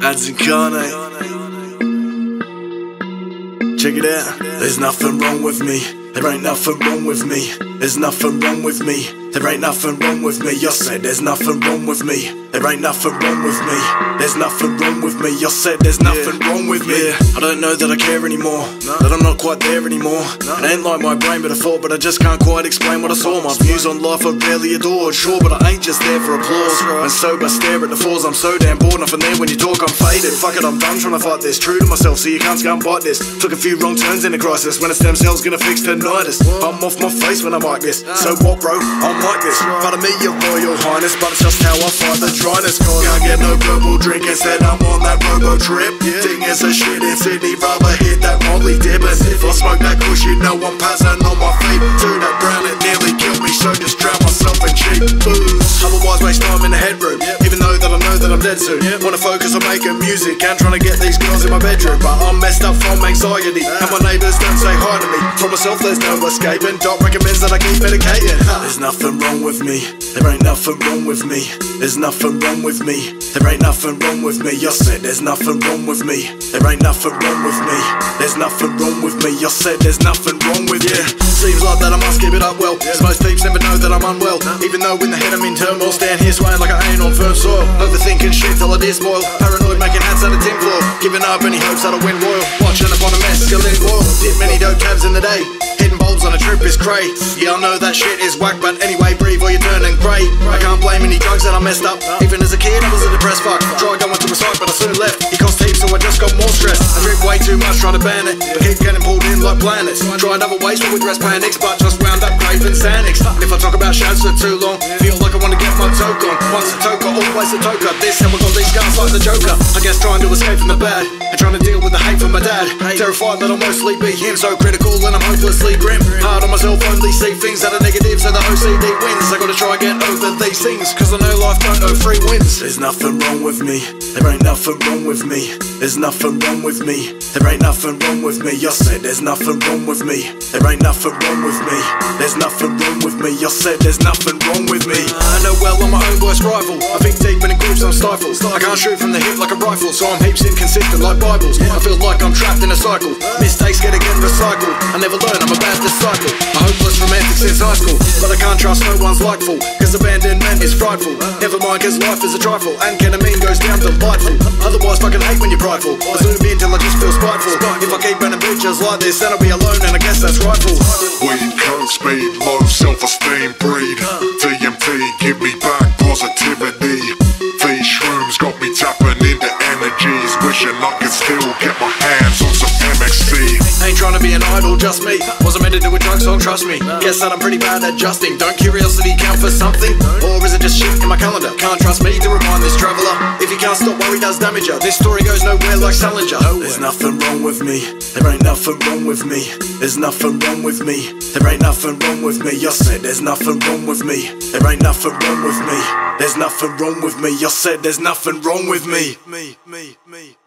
Ads incarnate. Check it out. There's nothing wrong with me. There ain't nothing wrong with me. There's nothing wrong with me. There ain't nothing wrong with me. You said there's nothing wrong with me. There ain't nothing wrong with me. There's nothing wrong with me. You said there's nothing wrong with me. I don't know that I care anymore. That I'm not quite there anymore. It ain't like my brain, but I thought, but I just can't quite explain what I saw. My views on life are rarely adored. Sure, but I ain't just there for applause. And sober, stare at the falls. I'm so damn bored. Nothing there when you talk. I'm faded. Fuck it, I'm done trying to fight this. True to myself, so you can't and bite this. Took a few wrong turns in a crisis. When a stem cell's gonna fix tinnitus. I'm off my face when I'm like this. So what, bro? I'm this. Pardon me, your royal highness, but it's just how I fight the dryness. Cause can't get no purple drink instead I'm on that robo trip. Thing is a shit in Sydney, rather hit that Molly dip. And if I smoke that kush, you know I'm passing on my feet. To that brown, it nearly killed me, so dead soon. Wanna focus on making music and trying to get these girls in my bedroom. But I'm messed up from anxiety. And my neighbours don't say hi to me. For myself, there's no escaping. Doc recommends that I keep medicating. There's nothing wrong with me. There ain't nothing wrong with me. There's nothing wrong with me. There ain't nothing wrong with me. You said there's nothing wrong with me. There ain't nothing wrong with me. There's nothing wrong with me. You said there's nothing wrong with you. Seems like that I must keep it up well. Cause most peeps never know that I'm unwell. Even though in the head I'm in turmoil. Stand here swaying like I ain't on firm soil. Overthinking it is spoiled. Paranoid making hats out of tinfoil. Giving up any hopes that I win royal. Watching upon a masculine oil. Did many dope cabs in the day. Hitting bulbs on a trip is cray. Yeah, I know that shit is whack, but anyway, breathe or you're turning grey. I can't blame any drugs that I messed up. Even as a kid, I was a depressed fuck. Tried going to a side, but I soon left. He cost heaps, so I just got more stressed. I drink way too much, trying to ban it. But keep getting pulled in like planets. Tried other ways, but with rest panics, but just wound up craving Xanax. And if I talk about shads for too long, feel like I wanna get my always a toker. This and we got these guns like the Joker. I guess trying to escape from the bad. And trying to deal with the hate from my dad. Terrified that I'll mostly be him, so critical and I'm hopelessly grim. Hard on myself, only see things that are negative, so the OCD wins. I gotta try and get over these things, cause I know life don't know free wins. There's nothing wrong with me, there ain't nothing wrong with me. There's nothing wrong with me, there ain't nothing wrong with me. You said there's nothing wrong with me, there ain't nothing wrong with me. There's nothing wrong with me, you said there's nothing wrong with me. I know well I'm my own worst rival. I think deep in groups I'm stifled. I can't shoot from the hip like a rifle, so I'm heaps inconsistent like Bibles. I feel like I'm trapped in a cycle. Mistakes get again recycled. I never learn, I'm a bad disciple. A hopeless romantic since high school. But I can't trust no one's likeful. Cause abandonment is frightful. Never mind, cause life is a trifle. And ketamine goes down delightful. Otherwise, fucking hate when you're prideful. I zoom in till I just feel spiteful. If I keep running bitches like this, then I'll be alone, and I guess that's rightful. Weed, coke, speed, low self-esteem, breed DMT, give me back positivity These shrooms got me tapping into energies Wishing I could still get my an idol, me. Wasn't meant to do a drug song, trust me. Guess that I'm pretty bad at adjusting. Don't curiosity count for something? Or is it just shit in my calendar? Can't trust me to remind this traveler. If you can't stop, worry does damage her. This story goes nowhere like Salinger. There's nothing wrong with me. There ain't nothing wrong with me. There's nothing wrong with me. There ain't nothing wrong with me. You said there's nothing wrong with me. There ain't nothing wrong with me. There's nothing wrong with me. You said there's nothing wrong with me. Me, me, me, me.